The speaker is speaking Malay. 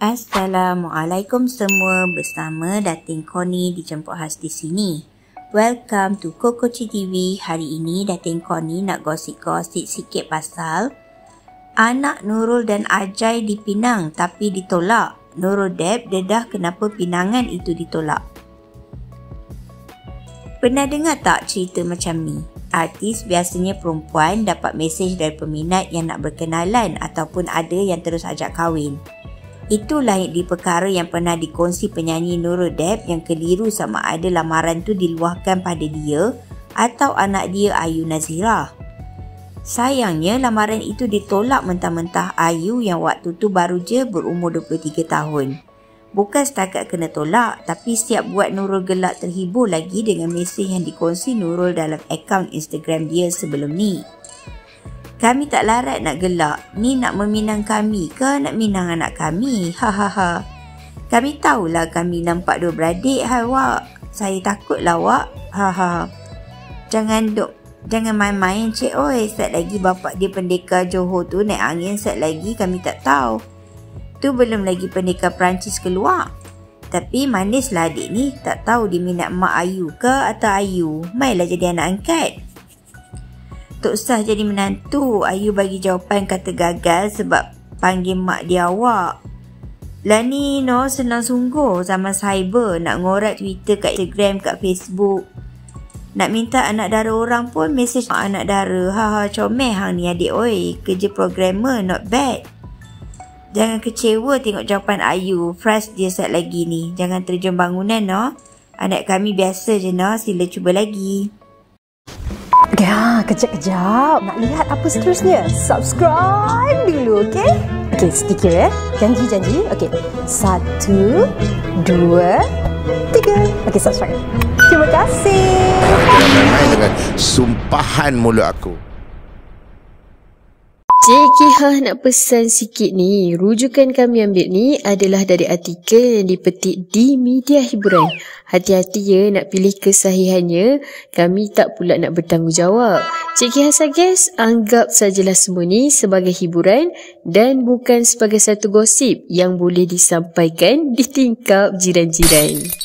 Assalamualaikum semua bersama Datin Koni dijemput khas di sini. Welcome to Kokoci TV. Hari ini Datin Koni nak gosip-gosip sikit pasal anak Nurul dan Ajai dipinang tapi ditolak. Nurul Deb dedah kenapa pinangan itu ditolak. Pernah dengar tak cerita macam ni? Artis biasanya perempuan dapat mesej dari peminat yang nak berkenalan ataupun ada yang terus ajak kahwin. Itulah di perkara yang pernah dikongsi penyanyi Nurul Deb yang keliru sama ada lamaran tu diluahkan pada dia atau anak dia Ayu Nazira. Sayangnya lamaran itu ditolak mentah-mentah Ayu yang waktu tu baru je berumur 23 tahun. Bukan setakat kena tolak tapi siap buat Nurul gelak terhibur lagi dengan mesej yang dikongsi Nurul dalam akaun Instagram dia sebelum ni. Kami tak larat nak gelak. Ni nak meminang kami ke nak minang anak kami? Ha ha ha. Kami tahulah kami nampak dua beradik hai wak. Saya takutlah wak. Ha ha. Jangan duk Jangan main-main cik oi. Set lagi bapak dia pendekar Johor tu naik angin set lagi kami tak tahu. Tu belum lagi pendekar Perancis keluar. Tapi manislah adik ni. Tak tahu dia minat mak Ayu ke atau Ayu. Mainlah jadi anak angkat. Tok Sah jadi menantu. Ayu bagi jawapan kata gagal sebab panggil mak dia awak. Lah ni no senang sungguh zaman cyber nak ngorat Twitter kat Instagram kat Facebook. Nak minta anak dara orang pun mesej anak dara. Ha ha comel hang ni adik oi. Kerja programmer not bad. Jangan kecewa tengok jawapan Ayu. Fresh dia set lagi ni. Jangan terjun bangunan no. Anak kami biasa je no. Sila cuba lagi. Ya, kejap-kejap. Nak lihat apa seterusnya? Subscribe dulu, okey? Okey, sedikit ya. Janji-janji. Okey. Satu, dua, tiga. Okey, subscribe. Terima kasih. Dengan sumpahan mulut aku. Kihah nak pesan sikit ni. Rujukan kami ambil ni adalah dari artikel yang dipetik di media hiburan. Hati-hati ya nak pilih kesahihannya. Kami tak pula nak bertanggungjawab. Cik Kihah suggest anggap sajalah semua ni sebagai hiburan dan bukan sebagai satu gosip yang boleh disampaikan di tingkap jiran-jiran.